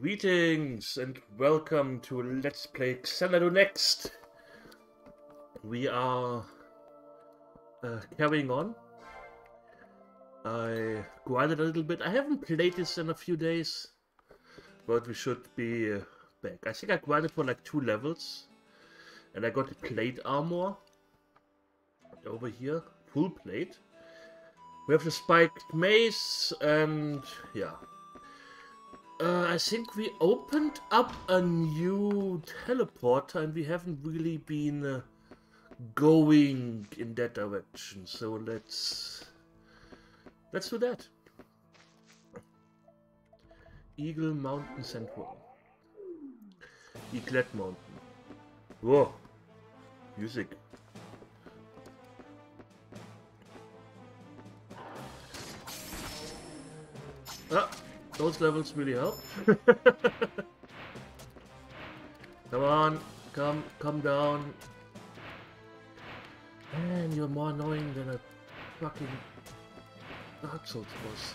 Greetings and welcome to Let's Play Xanadu Next. We are uh, carrying on. I grinded a little bit. I haven't played this in a few days, but we should be uh, back. I think I grinded for like two levels, and I got plate armor over here, full plate. We have the spiked mace, and yeah. Uh, I think we opened up a new teleporter and we haven't really been uh, going in that direction. So let's let's do that. Eagle Mountain Central. Eaglet Mountain. Whoa. Music. Ah. Those levels really help. come on, come, come down. Man, you're more annoying than a fucking Dark Souls boss.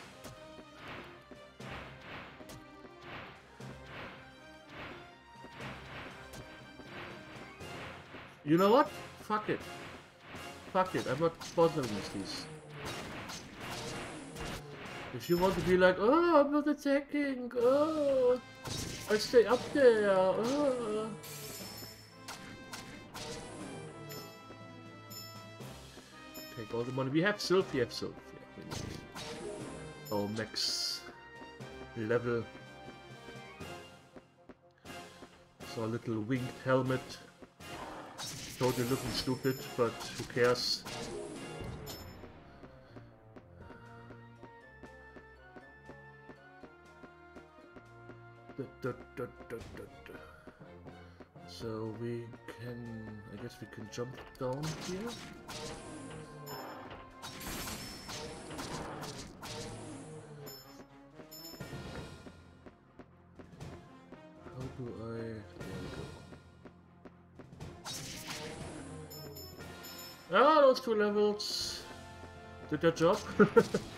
You know what? Fuck it. Fuck it, I'm not bothering with these. If you want to be like, oh, I'm not attacking, oh, I stay up there, oh. Take all the money. We have Sylph, we have Sylph. Oh, max level. So a little winged helmet. Totally looking stupid, but who cares? So we can, I guess we can jump down here. How do I, there we go. Ah, those two levels did their job.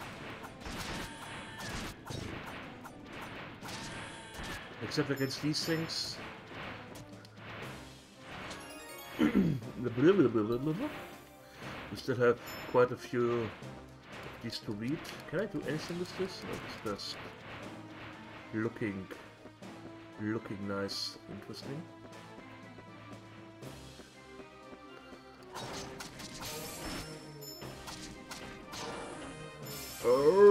Except against these things. we still have quite a few of these to read. Can I do anything with this? No, it's just looking, looking nice, interesting. Oh,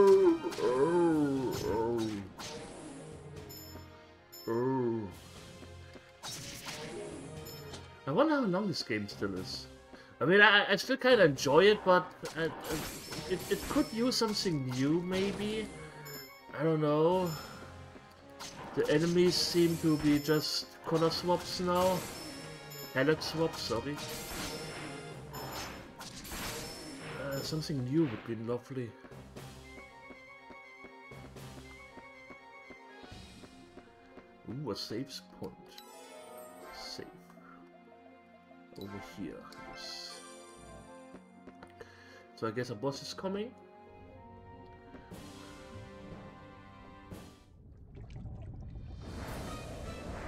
this game still is. I mean, I, I still kind of enjoy it, but I, I, it, it could use something new, maybe? I don't know. The enemies seem to be just color swaps now. Palette swaps, sorry. Uh, something new would be lovely. Ooh, a safe point. Over here, yes. So I guess a boss is coming.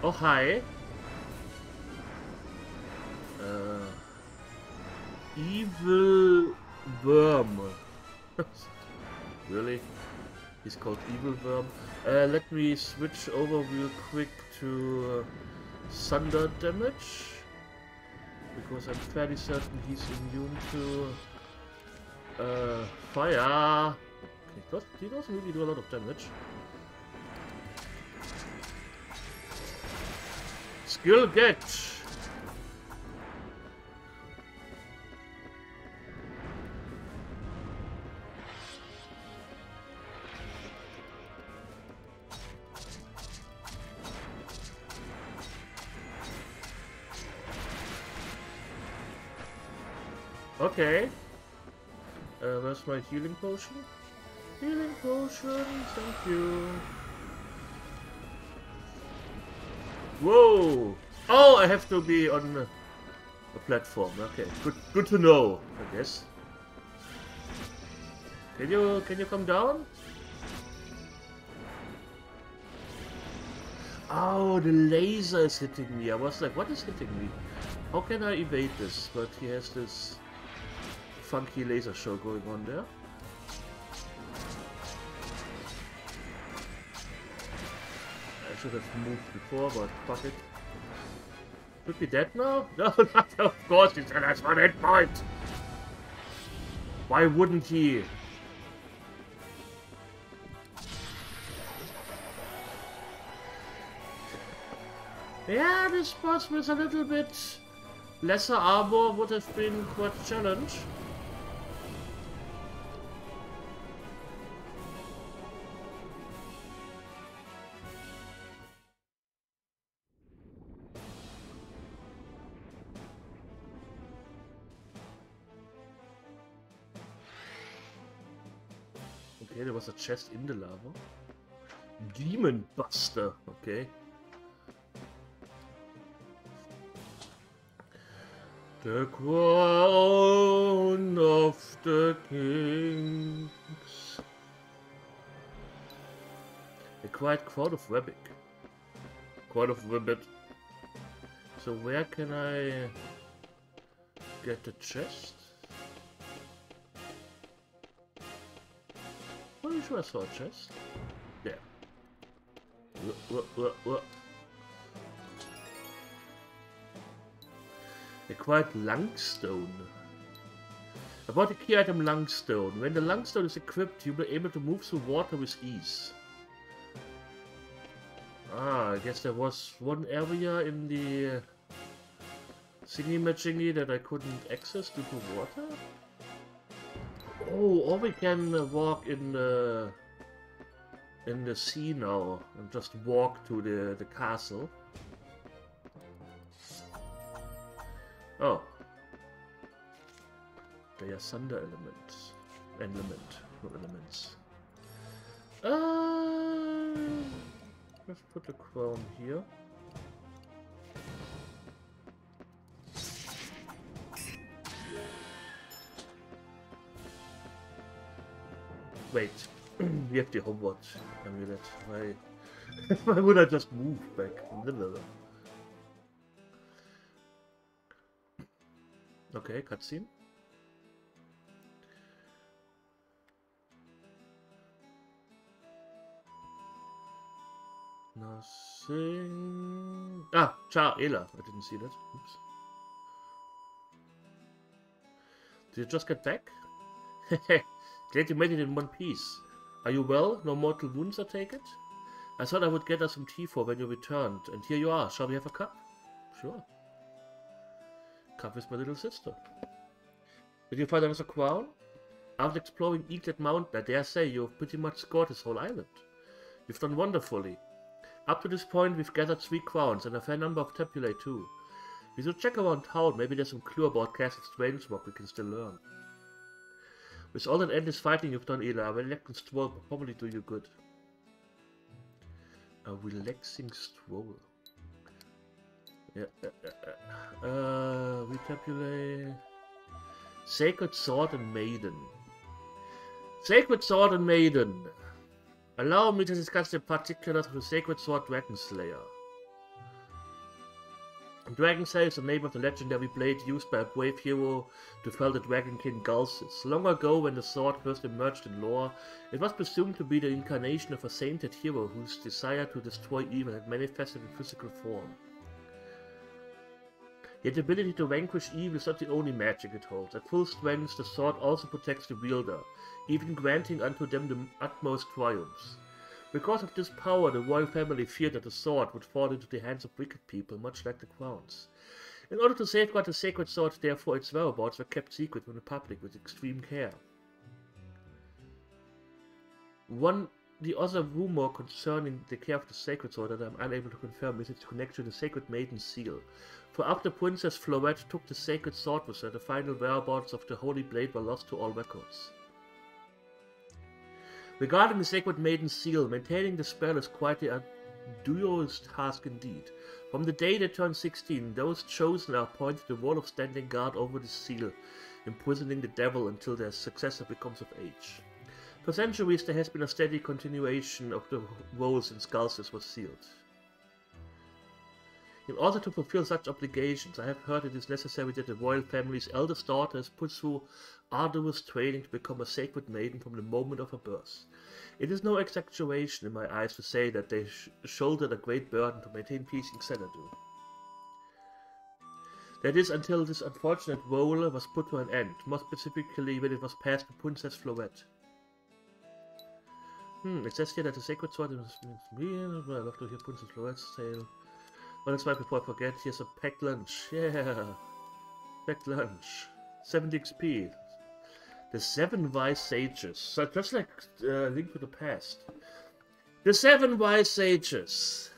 Oh, hi. Uh, evil worm. really? He's called Evil Worm. Uh, let me switch over real quick to uh, Thunder damage. Because I'm fairly certain he's immune to uh, fire. Okay, does, he doesn't really do a lot of damage. Skill get! Okay. Uh, where's my healing potion? Healing potion, thank you. Whoa! Oh, I have to be on a, a platform. Okay, good, good to know. I guess. Can you can you come down? Oh, the laser is hitting me. I was like, what is hitting me? How can I evade this? But he has this funky laser show going on there. I should have moved before, but fuck it. Should be dead now? No, not of course he said that's one hit point! Why wouldn't he? Yeah, this boss with a little bit lesser armor would have been quite a challenge. Was a chest in the lava. Demon Buster, okay. The crown of the kings. A quiet crowd of Webbick. Crowd of Ribbit. So where can I get the chest? A chest. There. Whoa, whoa, whoa, Acquired Lungstone. About the key item Lungstone. When the Lungstone is equipped, you'll be able to move through water with ease. Ah, I guess there was one area in the thingy majingy that I couldn't access due to water? Oh, or we can uh, walk in the in the sea now and just walk to the the castle. Oh. They are thunder elements. Element, not elements. Uh, let's put the crown here. Wait, we have the homeward amulet. Why, why would I just move back? Okay, cutscene. Nothing. Ah, ciao, Ela. I didn't see that. Oops. Did you just get back? Glad you made it in one piece. Are you well? No mortal wounds, I take it? I thought I would get us some tea for when you returned, and here you are. Shall we have a cup? Sure. Cup with my little sister. Did you find another crown? After exploring Eaglet Mountain, I dare say you've pretty much scored this whole island. You've done wonderfully. Up to this point, we've gathered three crowns and a fair number of tabulae too. We should check around town, maybe there's some clue about Castle Strangerock we can still learn. With all that endless fighting you've done, Ela, a relaxing stroll will probably do you good. A relaxing stroll. Yeah, uh, uh, uh, retabulate. Sacred Sword and Maiden. Sacred Sword and Maiden. Allow me to discuss the particulars of the Sacred Sword Dragon Slayer. Dragon Slayer is the name of the legendary blade used by a brave hero to fell the Dragon King Galsus. Long ago, when the sword first emerged in lore, it was presumed to be the incarnation of a sainted hero whose desire to destroy evil had manifested in physical form. Yet the ability to vanquish evil is not the only magic it holds. At full strength, the sword also protects the wielder, even granting unto them the utmost triumphs. Because of this power, the royal family feared that the sword would fall into the hands of wicked people, much like the crowns. In order to safeguard the sacred sword, therefore, its whereabouts were kept secret from the public with extreme care. One the other rumor concerning the care of the sacred sword that I am unable to confirm is its connection to the sacred maiden seal, for after Princess Florette took the sacred sword with her, the final whereabouts of the Holy Blade were lost to all records. Regarding the Sacred Maiden's seal, maintaining the spell is quite a arduous task indeed. From the day they turn 16, those chosen are appointed the role of standing guard over the seal, imprisoning the devil until their successor becomes of age. For centuries there has been a steady continuation of the role since Galsus was sealed. In order to fulfill such obligations, I have heard it is necessary that the royal family's eldest daughter is put through arduous training to become a sacred maiden from the moment of her birth. It is no exaggeration in my eyes to say that they sh shouldered a great burden to maintain peace in Xanadu. That is until this unfortunate role was put to an end, more specifically when it was passed to Princess Florette. Hmm, it says here that the sacred sword is. I love to hear Princess Florette's tale. That's right before I forget. Here's a packed lunch. Yeah. Packed lunch. 70 XP. The Seven Wise Sages. So just like uh, Link to the Past. The Seven Wise Sages.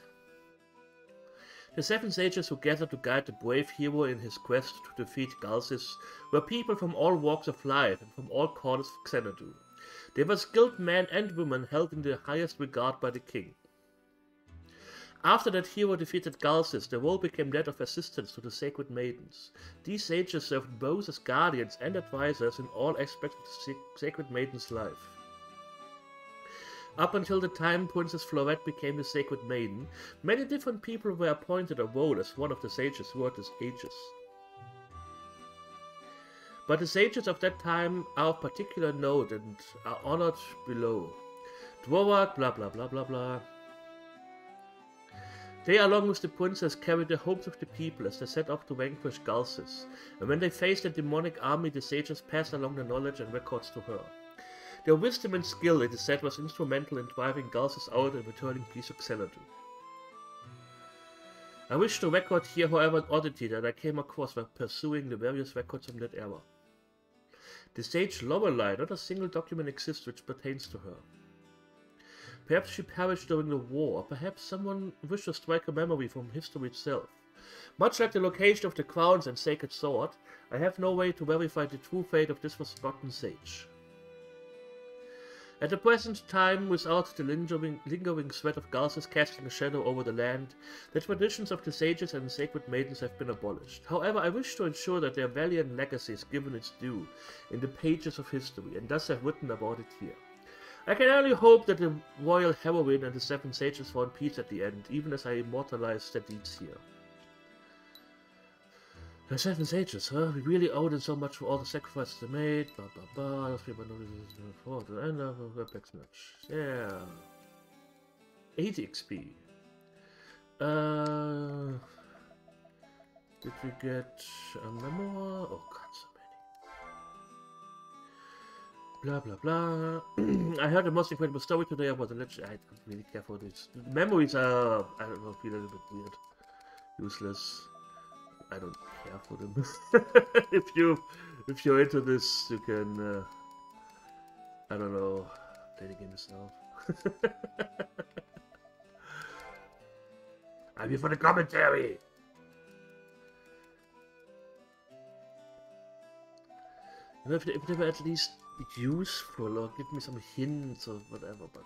The seven sages who gathered to guide the brave hero in his quest to defeat Galsis were people from all walks of life and from all corners of Xanadu. They were skilled men and women held in the highest regard by the king. After that hero defeated Galsis, the role became that of assistants to the sacred maidens. These sages served both as guardians and advisors in all aspects of the sacred maiden's life. Up until the time Princess Florette became the sacred maiden, many different people were appointed a role as one of the sages throughout the ages. But the sages of that time are of particular note and are honored below. Dvorak, blah blah blah blah blah. They, along with the princess, carried the hopes of the people as they set off to vanquish Galsis, and when they faced a demonic army, the sages passed along the knowledge and records to her. Their wisdom and skill, it is said, was instrumental in driving Galsis out and returning peace to Xanadu. I wish to record here, however, an oddity that I came across while pursuing the various records from that era. The sage Lorelei, not a single document exists which pertains to her. Perhaps she perished during the war, or perhaps someone wished to strike a memory from history itself. Much like the location of the crowns and sacred sword, I have no way to verify the true fate of this forgotten sage. At the present time, without the lingering, lingering sweat of Galsis casting a shadow over the land, the traditions of the sages and the sacred maidens have been abolished. However, I wish to ensure that their valiant legacy is given its due in the pages of history, and thus have written about it here. I can only hope that the royal heroine and the seven sages found peace at the end, even as I immortalize their deeds here. The seven sages, huh? We really owe them so much for all the sacrifices they made. Blah blah the end of the Apex match. Yeah. 80 XP. Uh, did we get a memoir? Oh god, Blah blah blah. I heard the most incredible story today about the legend. I don't really care for this. Memories are, I don't know, feel a little bit weird. Useless. I don't care for them. if you, if you're into this, you can, uh, I don't know, play the game yourself. I'm here for the commentary! If, if they were at least useful or give me some hints or whatever, but...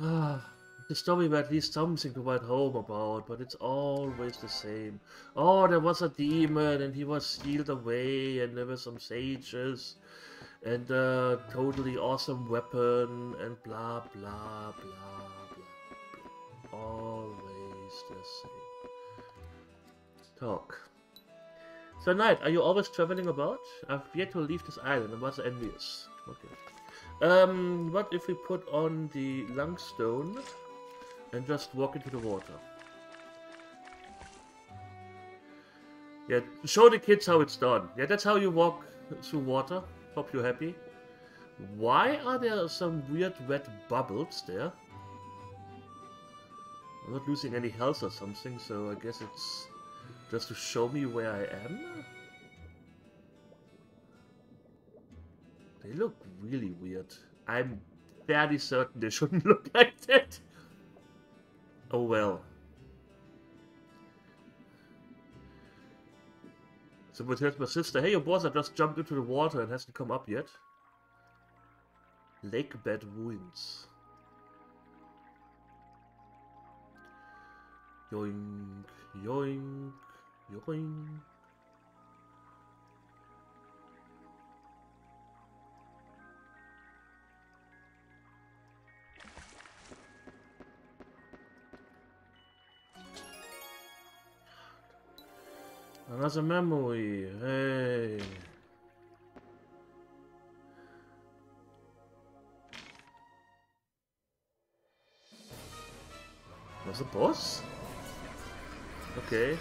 Ah, the story were at least something to write home about, but it's always the same. Oh, there was a demon and he was sealed away and there were some sages and a totally awesome weapon and blah blah blah blah. blah. Always the same. Talk. So, Knight, are you always traveling about? I've yet to leave this island and was envious. Okay. Um, what if we put on the Lungstone and just walk into the water? Yeah, show the kids how it's done. Yeah, that's how you walk through water. Hope you're happy. Why are there some weird red bubbles there? I'm not losing any health or something, so I guess it's just to show me where I am? They look really weird. I'm fairly certain they shouldn't look like that. Oh well. Someone tells my sister, hey, your boss brother just jumped into the water and hasn't come up yet. Lake bed ruins. Yoink, yoink. Yoing. Another memory. Hey. Was a boss? Okay.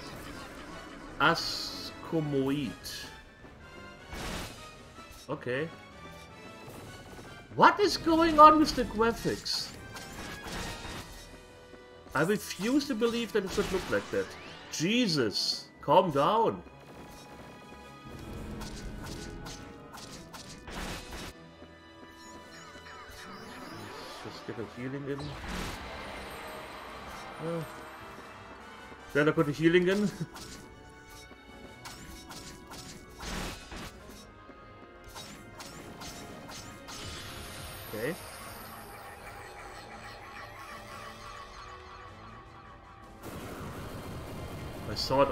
Ascomoid. Okay. What is going on with the graphics? I refuse to believe that it should look like that. Jesus, calm down. Just get a healing in. Oh. Then I put a healing in.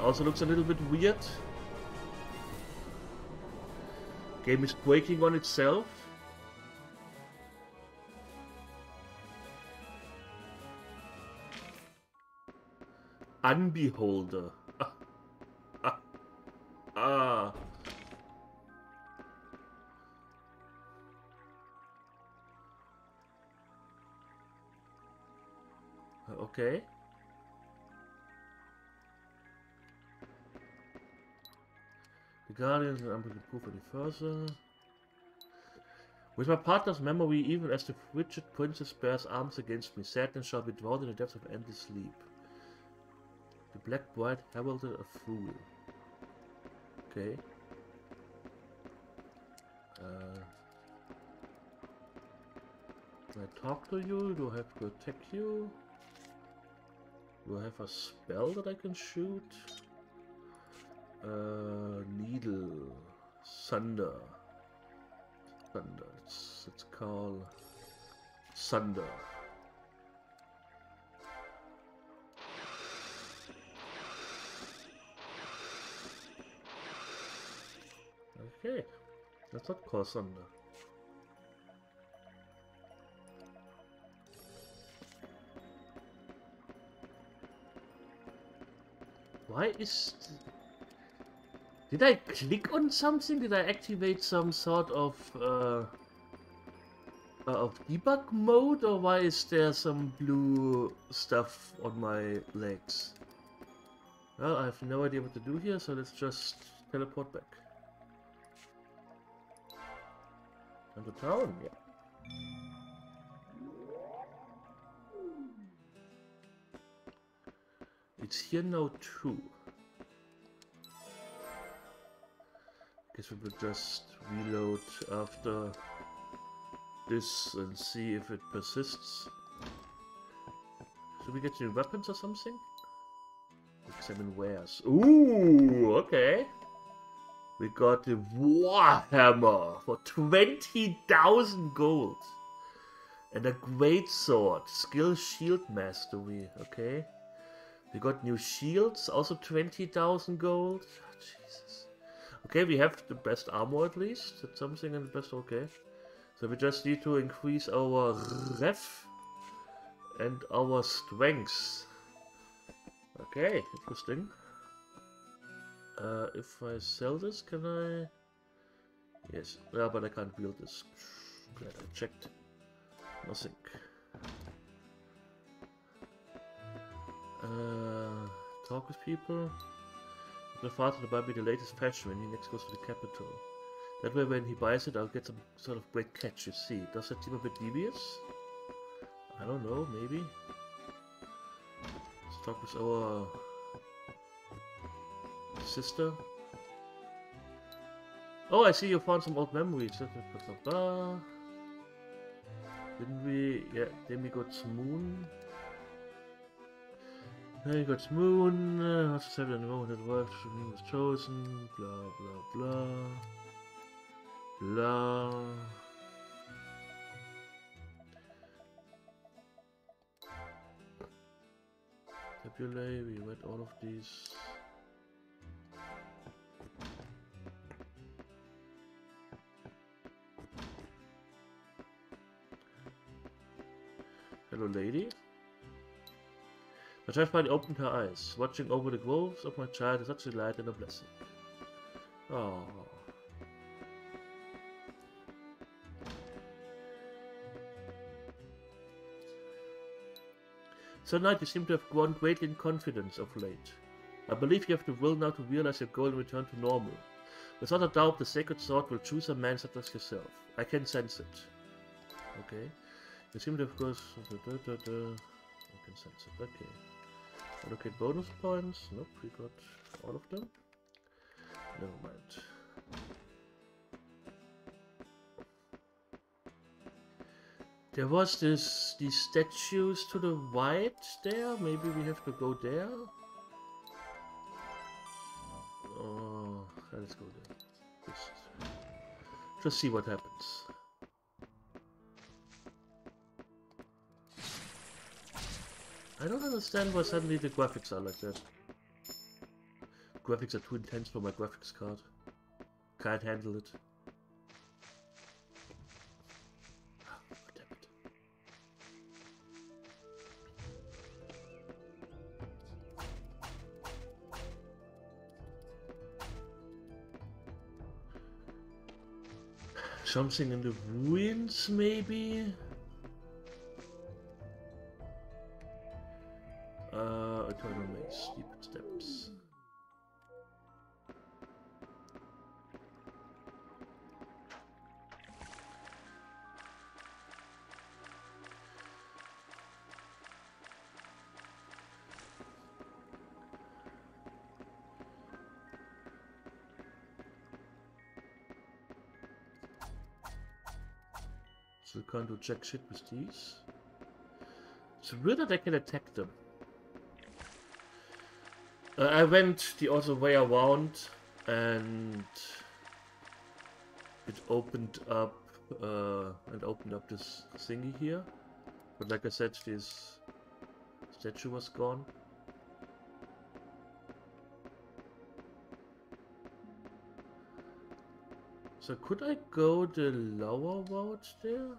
also looks a little bit weird. Game is breaking on itself. Unbeholder. Ah. Ah. Okay. Guardians to prove any further. With my partner's memory, even as the frigid princess bears arms against me, sadness shall be drowned in the depths of endless sleep. The Black Bride heralded a fool. Okay. Uh, I talk to you? Do I have to attack you? Do I have a spell that I can shoot? Uh, needle. Thunder. Thunder. It's, it's called Thunder. Okay, that's not call Thunder. Why is... Did I click on something? Did I activate some sort of... Uh, uh, of debug mode? Or why is there some blue stuff on my legs? Well, I have no idea what to do here, so let's just teleport back. The town, yeah. It's here now too. Guess we will just reload after this and see if it persists. Should we get new weapons or something? Examine wares. Ooh, okay. We got the Warhammer for 20,000 gold. And a great sword. Skill shield mastery. Okay. We got new shields. Also 20,000 gold. Ah, oh, Jesus. Okay, we have the best armor at least. That's something in the best. Okay. So we just need to increase our ref and our strength. Okay, interesting. Uh, if I sell this, can I? Yes, yeah, but I can't build this. Glad I checked. Nothing. Uh, talk with people. My father to buy me the latest fashion when he next goes to the capital. That way when he buys it, I'll get some sort of great catch, you see. Does that seem a bit devious? I don't know, maybe. Let's talk with our sister. Oh, I see you found some old memories. Ah. Didn't we? Yeah, Demigod's Moon. Demigod's Moon. Uh, what's the in the moment that worked? He was chosen. Blah blah blah. Blah. Tabulae, we read all of these. Hello, lady. My child finally opened her eyes. Watching over the groves of my child is such a delight and a blessing. Oh. So Knight, you seem to have grown greatly in confidence of late. I believe you have the will now to realize your goal and return to normal. Without a doubt, the Sacred Sword will choose a man such as yourself. I can sense it. Okay. You seem to have course. I can sense it. Okay. Allocate bonus points. Nope, we got all of them. Never mind. There was this these statues to the right there. Maybe we have to go there. Oh, let's go there. Just, just see what happens. I don't understand why suddenly the graphics are like that. Graphics are too intense for my graphics card. Can't handle it. Ah, Something in the ruins, maybe? We can't do jack shit with these. It's weird that I can attack them. Uh, I went the other way around and it opened up uh, and opened up this thingy here. But like I said, this statue was gone. So could I go the lower route there?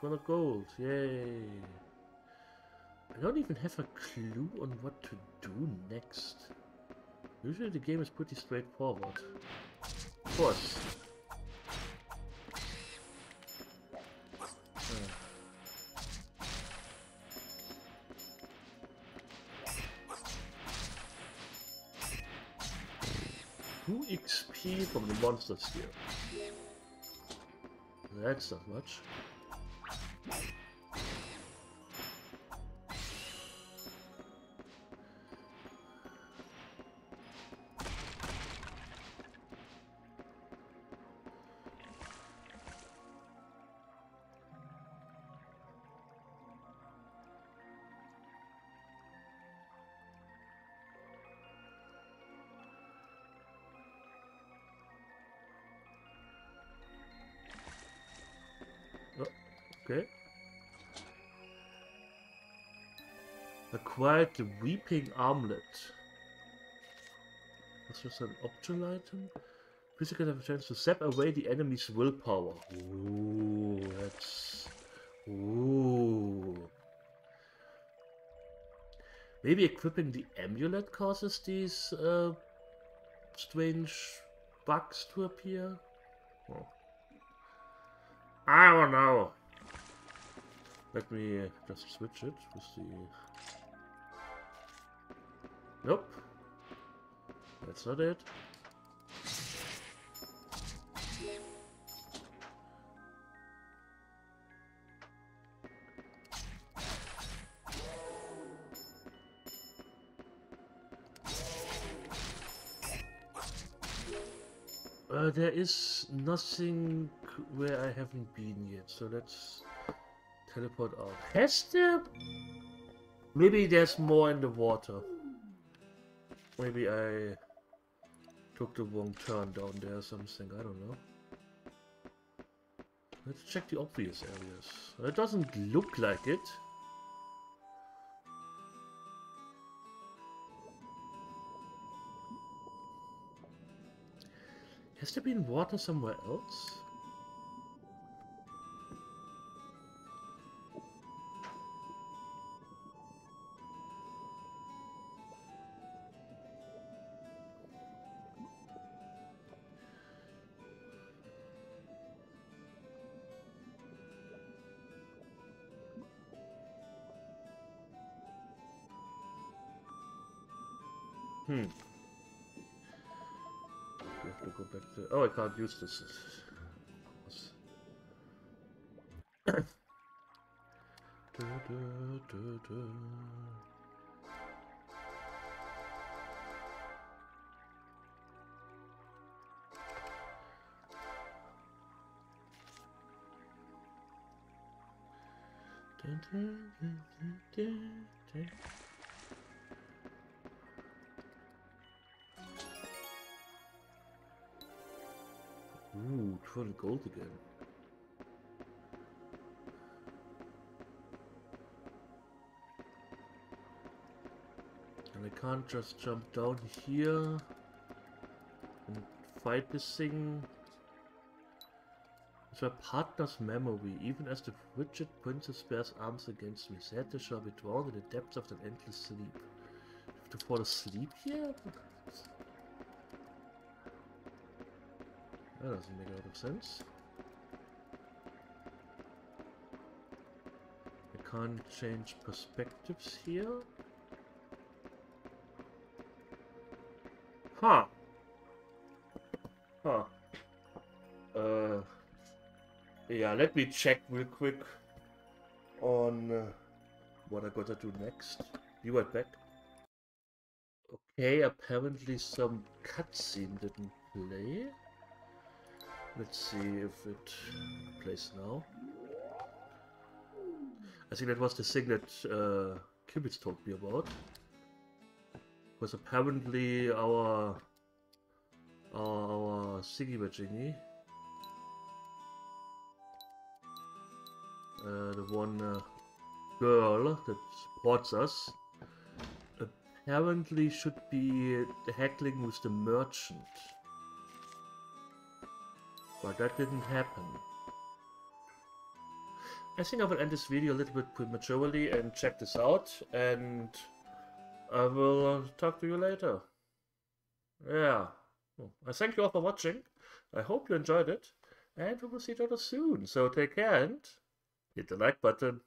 200 gold, yay! I don't even have a clue on what to do next. Usually the game is pretty straightforward. Of course. From the monsters here. That's not much. Okay. Acquired the Weeping Armlet. That's just an optional item. Physical have a chance to zap away the enemy's willpower. Ooh, that's... Ooh. Maybe equipping the amulet causes these uh, strange bugs to appear? Oh. I don't know. Let me uh, just switch it with the... Nope. That's not it. Uh, there is nothing where I haven't been yet, so let's teleport out. Has there? Maybe there's more in the water. Maybe I took the wrong turn down there or something, I don't know. Let's check the obvious areas. It doesn't look like it. Has there been water somewhere else? Hmm. We have to go back to... Oh, I can't use this. du, du, du, du. Dun, dun, dun, gold again. And I can't just jump down here and fight this thing. It's my partner's memory, even as the frigid princess bears arms against me. Sad shall be drawn in the depths of an endless sleep. To fall asleep here? That doesn't make a lot of sense. I can't change perspectives here. Huh. Huh. Uh. Yeah, let me check real quick on uh, what I gotta do next. Be right back. Okay, apparently some cutscene didn't play. Let's see if it plays now. I think that was the thing that uh, Kibitz told me about. Was apparently our our, our Siggy Virginie. Uh, the one uh, girl that supports us apparently should be heckling with the merchant. But that didn't happen. I think I will end this video a little bit prematurely and check this out and I will uh, talk to you later. Yeah. I thank you all for watching. I hope you enjoyed it and we will see each other soon. So take care and hit the like button.